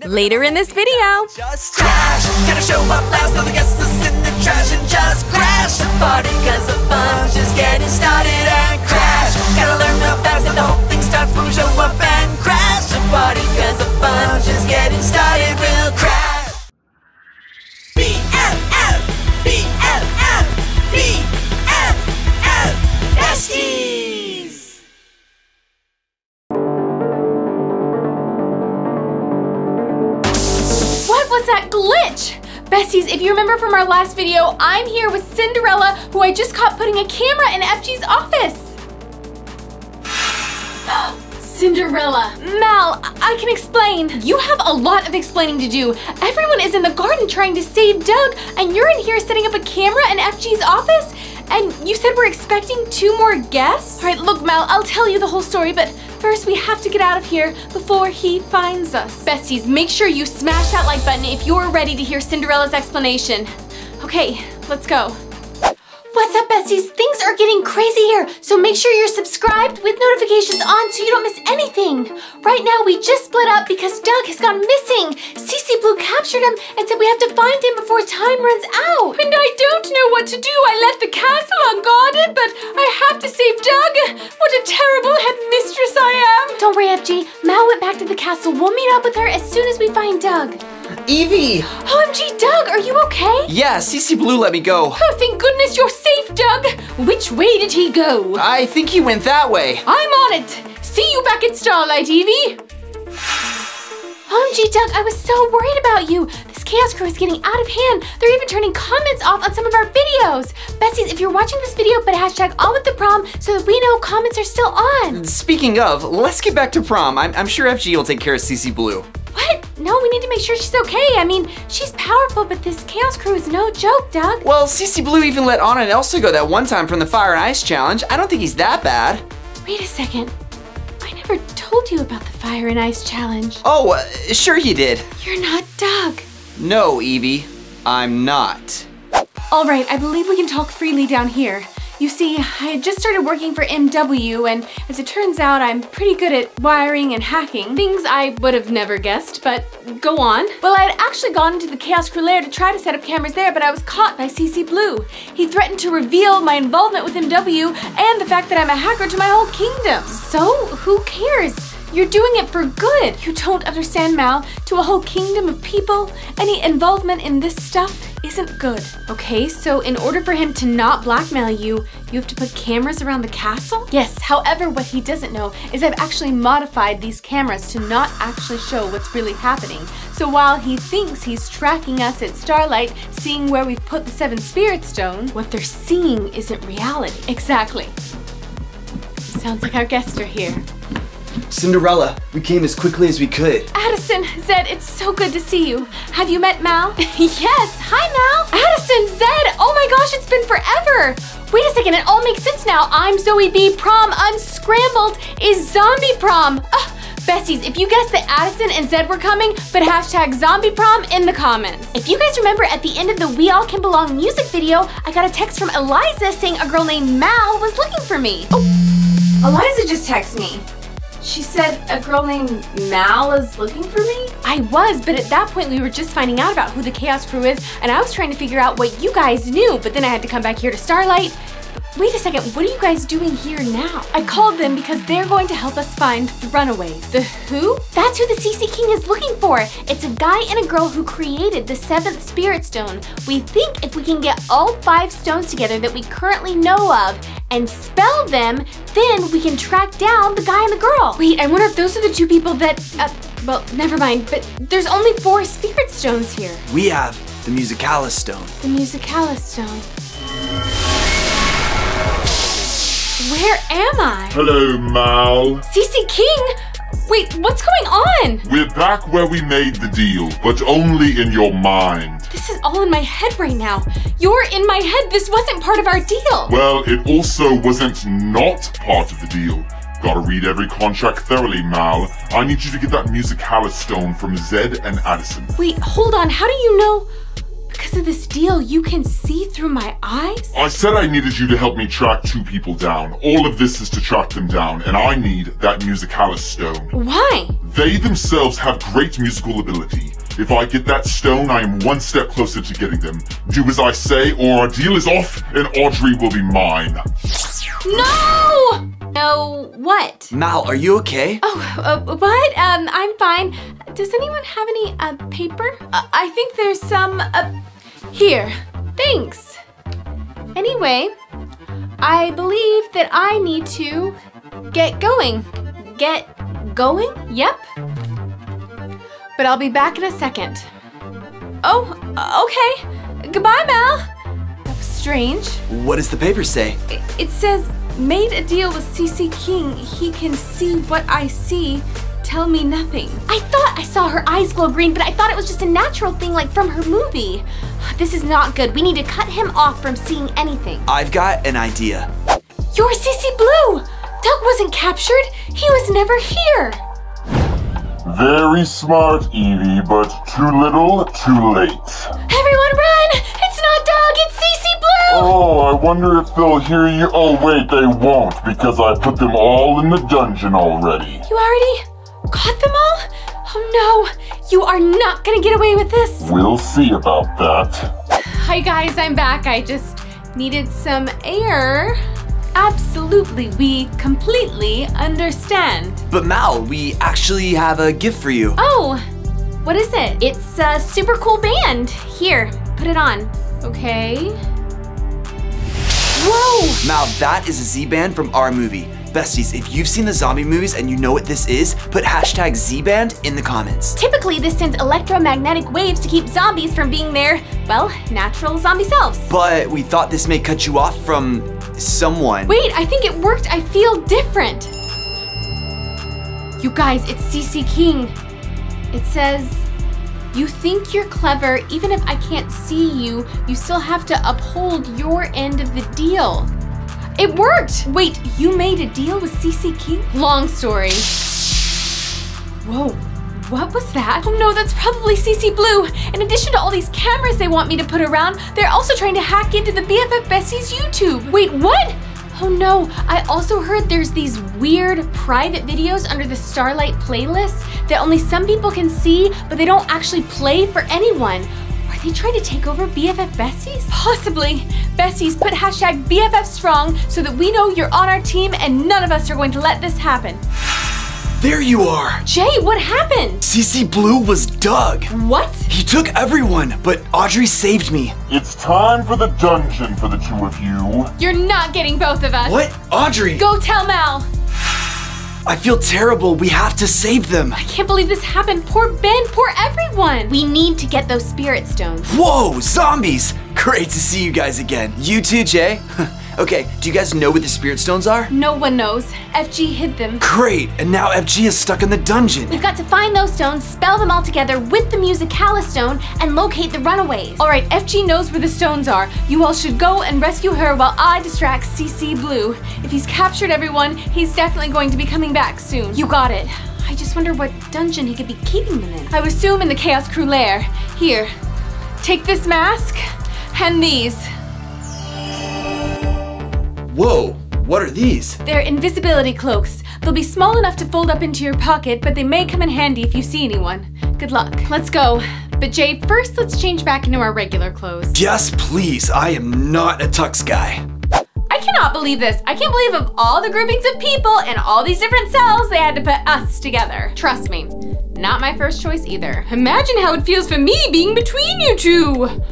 Later in this video. Just crash, gotta show up the guests is in the trash and just crash the party cause the just getting started and crash. Gotta learn real fast the whole thing starts when we show up and crash the party cause the just getting started crash. Was that glitch? Besties, if you remember from our last video, I'm here with Cinderella, who I just caught putting a camera in FG's office. Cinderella. Mal, I I can explain. You have a lot of explaining to do. Everyone is in the garden trying to save Doug, and you're in here setting up a camera in FG's office? And you said we're expecting two more guests? All right, look, Mal, I'll tell you the whole story, but first we have to get out of here before he finds us. Besties, make sure you smash that like button if you're ready to hear Cinderella's explanation. Okay, let's go. What's up, besties? Things are getting crazy here, so make sure you're subscribed with notifications on so you don't miss anything. Right now, we just split up because Doug has gone missing. CC Blue captured him and said we have to find him before time runs out. And I don't know what to do. I left the castle unguarded, but I have to save Doug. What a terrible headmistress I am. Don't worry, FG. Mal went back to the castle. We'll meet up with her as soon as we find Doug. Evie! OMG, Doug, are you okay? Yeah, CC Blue let me go. Oh, thank goodness you're safe, Doug! Which way did he go? I think he went that way. I'm on it! See you back at Starlight, Evie! OMG, Doug, I was so worried about you! This Chaos Crew is getting out of hand. They're even turning comments off on some of our videos. Besties, if you're watching this video, put hashtag on with the prom so that we know comments are still on. Speaking of, let's get back to prom. I'm, I'm sure FG will take care of CC Blue. What? No, we need to make sure she's okay. I mean, she's powerful, but this Chaos Crew is no joke, Doug. Well, CC Blue even let Anna and Elsa go that one time from the Fire and Ice Challenge. I don't think he's that bad. Wait a second. I never told you about the Fire and Ice Challenge. Oh, uh, sure he did. You're not Doug. No, Evie, I'm not. All right, I believe we can talk freely down here. You see, I had just started working for MW, and as it turns out, I'm pretty good at wiring and hacking. Things I would have never guessed, but go on. Well, I had actually gone into the Chaos Crew lair to try to set up cameras there, but I was caught by CC Blue. He threatened to reveal my involvement with MW and the fact that I'm a hacker to my whole kingdom. So, who cares? You're doing it for good. You don't understand, Mal. To a whole kingdom of people, any involvement in this stuff isn't good. Okay, so in order for him to not blackmail you, you have to put cameras around the castle? Yes, however, what he doesn't know is I've actually modified these cameras to not actually show what's really happening. So while he thinks he's tracking us at Starlight, seeing where we've put the seven spirit stone, what they're seeing isn't reality. Exactly. Sounds like our guests are here. Cinderella, we came as quickly as we could. Addison, Zed, it's so good to see you. Have you met Mal? yes, hi Mal. Addison, Zed, oh my gosh, it's been forever. Wait a second, it all makes sense now. I'm Zoe B. Prom Unscrambled is Zombie Prom. Ugh. Besties, if you guessed that Addison and Zed were coming, put hashtag zombie prom in the comments. If you guys remember at the end of the We All Can Belong music video, I got a text from Eliza saying a girl named Mal was looking for me. Oh, Eliza just texted me. She said a girl named Mal is looking for me? I was, but at that point we were just finding out about who the Chaos Crew is, and I was trying to figure out what you guys knew, but then I had to come back here to Starlight. Wait a second, what are you guys doing here now? I called them because they're going to help us find the runaways. The who? That's who the CC King is looking for. It's a guy and a girl who created the seventh spirit stone. We think if we can get all five stones together that we currently know of and spell them, then we can track down the guy and the girl. Wait, I wonder if those are the two people that, uh, well, never mind, but there's only four spirit stones here. We have the Musicalis Stone. The Musicalis stone. Where am I? Hello, Mal. CC King? Wait, what's going on? We're back where we made the deal, but only in your mind. This is all in my head right now. You're in my head. This wasn't part of our deal. Well, it also wasn't not part of the deal. Gotta read every contract thoroughly, Mal. I need you to get that Musicalis stone from Zed and Addison. Wait, hold on. How do you know? Because of this deal, you can see through my eyes? I said I needed you to help me track two people down. All of this is to track them down, and I need that Musicalis stone. Why? They themselves have great musical ability. If I get that stone, I am one step closer to getting them. Do as I say, or our deal is off, and Audrey will be mine. No! No, what? Mal, are you okay? Oh, uh, what? Um, I'm fine. Does anyone have any uh, paper? Uh, I think there's some. Uh, here. Thanks. Anyway, I believe that I need to get going. Get going? Yep. But I'll be back in a second. Oh, okay. Goodbye, Mal. That was strange. What does the paper say? It, it says, made a deal with CC King. He can see what I see. Tell me nothing. I eyes glow green, but I thought it was just a natural thing like from her movie. This is not good. We need to cut him off from seeing anything. I've got an idea. You're CC Blue! Doug wasn't captured. He was never here. Very smart, Evie, but too little, too late. Everyone run! It's not Doug, it's CC Blue! Oh, I wonder if they'll hear you. Oh, wait, they won't, because I put them all in the dungeon already. You already got them all? Oh no, you are not gonna get away with this. We'll see about that. Hi guys, I'm back. I just needed some air. Absolutely, we completely understand. But Mal, we actually have a gift for you. Oh, what is it? It's a super cool band. Here, put it on. Okay. Whoa! Mal, that is a Z-Band from our movie. Besties, if you've seen the zombie movies and you know what this is, put hashtag Z-Band in the comments. Typically, this sends electromagnetic waves to keep zombies from being their, well, natural zombie selves. But we thought this may cut you off from someone. Wait, I think it worked. I feel different. You guys, it's CC King. It says, You think you're clever, even if I can't see you, you still have to uphold your end of the deal. It worked! Wait, you made a deal with CC King? Long story. Whoa, what was that? Oh no, that's probably CC Blue. In addition to all these cameras they want me to put around, they're also trying to hack into the BFF Besties' YouTube. Wait, what? Oh no, I also heard there's these weird private videos under the Starlight playlist that only some people can see, but they don't actually play for anyone. Are they trying to take over BFF Besties? Possibly. Besties, put hashtag BFF strong so that we know you're on our team and none of us are going to let this happen. There you are! Jay, what happened? CC Blue was Doug. What? He took everyone, but Audrey saved me. It's time for the dungeon for the two of you. You're not getting both of us. What? Audrey! Go tell Mal. I feel terrible. We have to save them. I can't believe this happened. Poor Ben, poor everyone. We need to get those spirit stones. Whoa, zombies! Great to see you guys again. You too, Jay. okay, do you guys know what the spirit stones are? No one knows. FG hid them. Great, and now FG is stuck in the dungeon. We've got to find those stones, spell them all together with the Musicalis stone, and locate the runaways. All right, FG knows where the stones are. You all should go and rescue her while I distract CC Blue. If he's captured everyone, he's definitely going to be coming back soon. You got it. I just wonder what dungeon he could be keeping them in. I would assume in the Chaos Crew lair. Here, take this mask and these. Whoa, what are these? They're invisibility cloaks. They'll be small enough to fold up into your pocket, but they may come in handy if you see anyone. Good luck. Let's go. But Jay, first let's change back into our regular clothes. Yes, please. I am not a tux guy. I cannot believe this. I can't believe of all the groupings of people and all these different cells, they had to put us together. Trust me, not my first choice either. Imagine how it feels for me being between you two.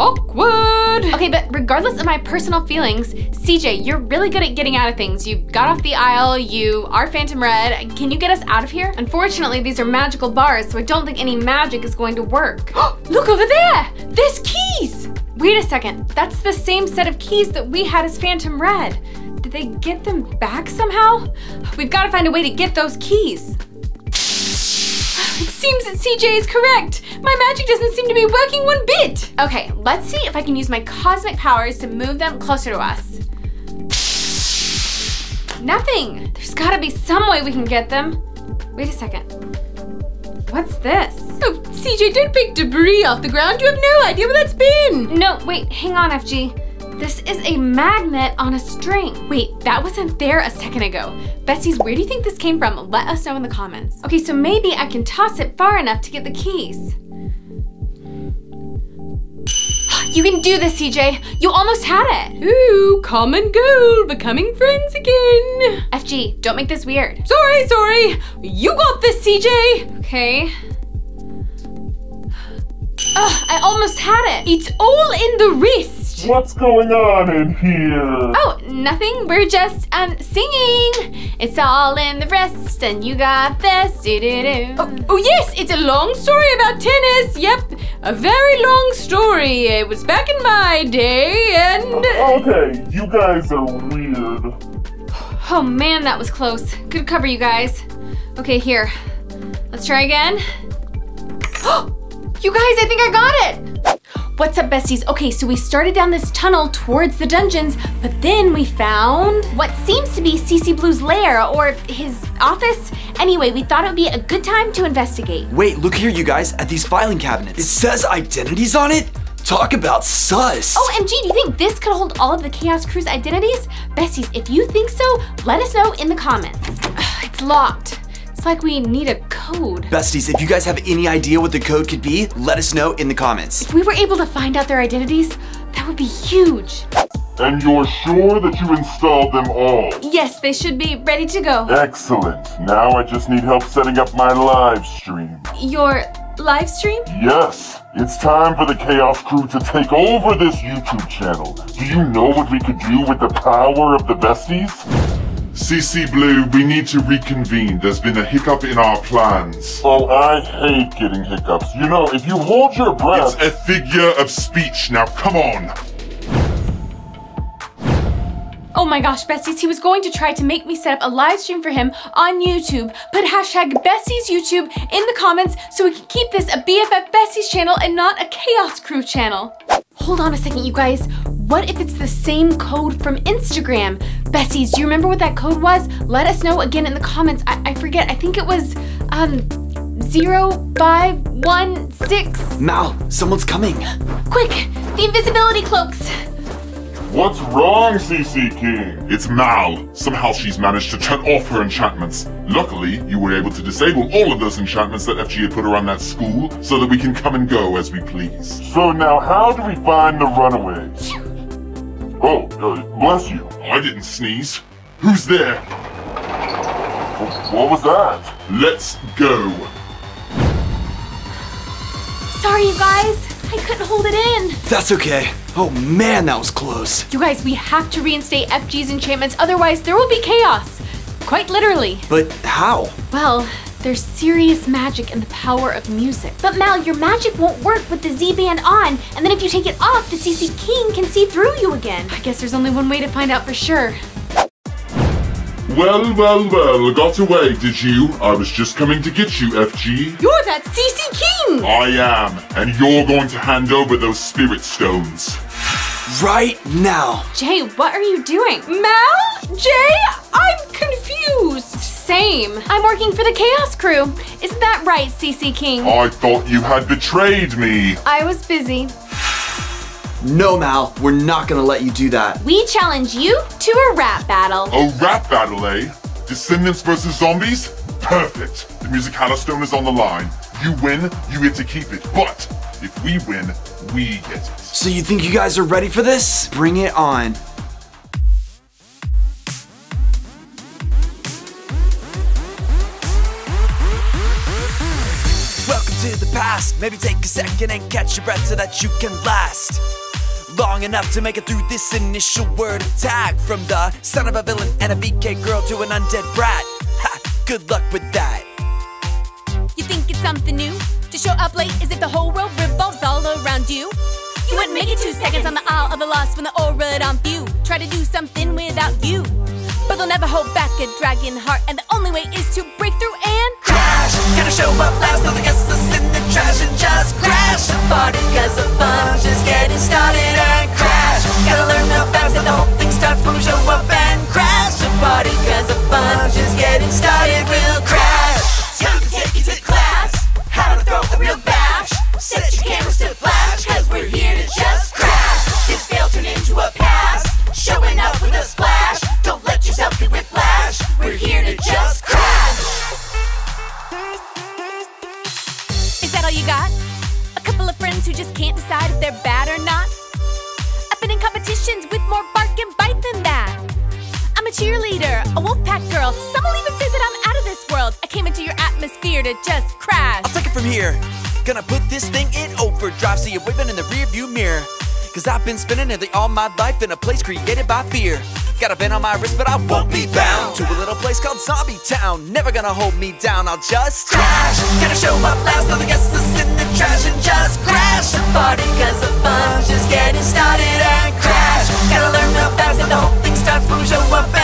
Awkward. Okay, but regardless of my personal feelings, CJ, you're really good at getting out of things. You got off the Isle, you are Phantom Red. Can you get us out of here? Unfortunately, these are magical bars, so I don't think any magic is going to work. Look over there! There's keys! Wait a second, that's the same set of keys that we had as Phantom Red. Did they get them back somehow? We've got to find a way to get those keys. Seems that CJ is correct. My magic doesn't seem to be working one bit. Okay, let's see if I can use my cosmic powers to move them closer to us. Nothing. There's gotta be some way we can get them. Wait a second. What's this? Oh, CJ, don't pick debris off the ground. You have no idea where that's been. No, wait, hang on, FG. This is a magnet on a string. Wait, that wasn't there a second ago. Besties, where do you think this came from? Let us know in the comments. Okay, so maybe I can toss it far enough to get the keys. You can do this, CJ. You almost had it. Ooh, common goal, becoming friends again. FG, don't make this weird. Sorry, sorry. You got this, CJ. Okay. Ugh, I almost had it. It's all in the wrist. What's going on in here? Oh, nothing. We're just um singing. It's all in the rest, and you got this. Do-do-do. Oh, oh yes, it's a long story about tennis. Yep, a very long story. It was back in my day, and Okay, you guys are weird. Oh man, that was close. Good cover, you guys. Okay, here. Let's try again. you guys, I think I got it! What's up, besties? Okay, so we started down this tunnel towards the dungeons, but then we found what seems to be CC Blue's lair or his office. Anyway, we thought it would be a good time to investigate. Wait, look here, you guys, at these filing cabinets. It says identities on it? Talk about sus. Oh, OMG, do you think this could hold all of the Chaos Crew's identities? Besties, if you think so, let us know in the comments. Ugh, it's locked. It's like we need a code. Besties, if you guys have any idea what the code could be, let us know in the comments. If we were able to find out their identities, that would be huge. And you're sure that you installed them all? Yes, they should be ready to go. Excellent. Now I just need help setting up my live stream. Your live stream? Yes, it's time for the Chaos Crew to take over this YouTube channel. Do you know what we could do with the power of the besties? CC Blue, we need to reconvene. There's been a hiccup in our plans. Oh, I hate getting hiccups. You know, if you hold your breath. It's a figure of speech. Now, come on. Oh my gosh, besties, he was going to try to make me set up a live stream for him on YouTube. Put hashtag besties YouTube in the comments so we can keep this a BFF Besties channel and not a Chaos Crew channel. Hold on a second, you guys. What if it's the same code from Instagram? Besties, do you remember what that code was? Let us know again in the comments. I, I forget, I think it was, um, 0516. Mal, someone's coming. Quick, the invisibility cloaks. What's wrong, CC King? It's Mal. Somehow she's managed to turn off her enchantments. Luckily, you were able to disable all of those enchantments that FG had put around that school so that we can come and go as we please. So now how do we find the runaways? Oh, uh, bless you. I didn't sneeze. Who's there? What was that? Let's go. Sorry, you guys. I couldn't hold it in. That's okay. Oh man, that was close. You guys, we have to reinstate FG's enchantments, otherwise there will be chaos. Quite literally. But how? Well, there's serious magic in the power of music. But Mal, your magic won't work with the Z-band on, and then if you take it off, the CC King can see through you again. I guess there's only one way to find out for sure. Well, well, well, got away, did you? I was just coming to get you, FG. you're that CC King. I am, and you're going to hand over those spirit stones. Right now. Jay, what are you doing? Mal? Jay? I'm confused. Same. I'm working for the Chaos Crew. Isn't that right, CC King? I thought you had betrayed me. I was busy. No, Mal, we're not gonna let you do that. We challenge you to a rap battle. A rap battle, eh? Descendants versus zombies? Perfect. The Music Stone is on the line. You win, you get to keep it. But if we win, we get it. So you think you guys are ready for this? Bring it on. Maybe take a second and catch your breath so that you can last. Long enough to make it through this initial word attack. From the son of a villain and a VK girl to an undead brat. Ha! Good luck with that. You think it's something new? To show up late is if the whole world revolves all around you? You wouldn't make it two seconds on the Isle of the Lost when the aura on view. Try to do something without you. But they'll never hold back a dragon heart, and the only way is to break through and Crash! Gotta show up loud so the guests the trash and just crash the party cause the fun's just getting started and crash! Gotta learn how fast that the whole thing starts when we show up and crash the party cause the fun's just getting started. We'll crash! Just can't decide if they're bad or not. I've been in competitions with more bark and bite than that. I'm a cheerleader, a wolf pack girl. Some will even say that I'm out of this world. I came into your atmosphere to just crash. I'll take it from here. Gonna put this thing in overdrive, see you waving in the rearview mirror. Cause I've been spending nearly all my life in a place created by fear. Got a band on my wrist, but I won't be bound to a little place called Zombie Town. Never gonna hold me down, I'll just Crash, gotta show up party cause the fun's just getting started and crash. Gotta learn real fast that the whole thing starts we show up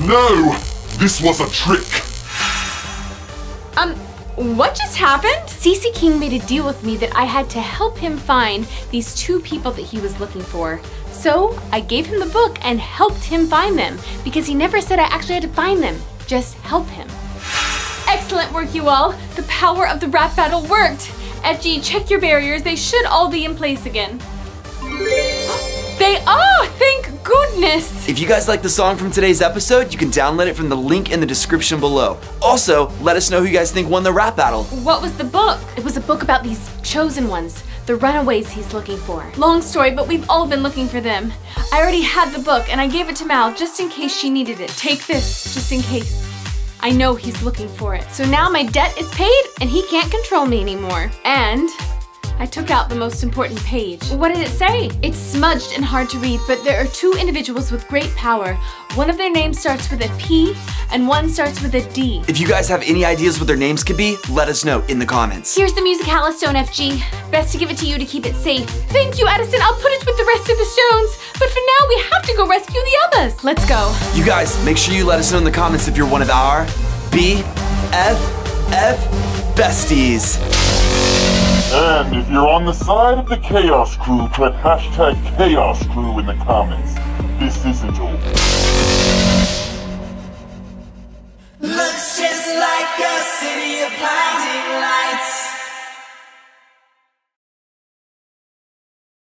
No! This was a trick! Um, what just happened? CC King made a deal with me that I had to help him find these two people that he was looking for. So I gave him the book and helped him find them because he never said I actually had to find them, just help him. Excellent work, you all. The power of the rap battle worked. FG, check your barriers. They should all be in place again. They are! Thank goodness! If you guys like the song from today's episode, you can download it from the link in the description below. Also, let us know who you guys think won the rap battle. What was the book? It was a book about these chosen ones, the runaways he's looking for. Long story, but we've all been looking for them. I already had the book and I gave it to Mal just in case she needed it. Take this, just in case. I know he's looking for it. So now my debt is paid and he can't control me anymore. And I took out the most important page. What did it say? It's smudged and hard to read, but there are two individuals with great power. One of their names starts with a P and one starts with a D. If you guys have any ideas what their names could be, let us know in the comments. Here's the music Stone FG. Best to give it to you to keep it safe. Thank you, Addison. I'll put it with the rest of the stones. But for now, we have to go rescue the others. Let's go. You guys, make sure you let us know in the comments if you're one of our BFF besties. And if you're on the side of the Chaos Crew, put hashtag Chaos Crew in the comments. This isn't over.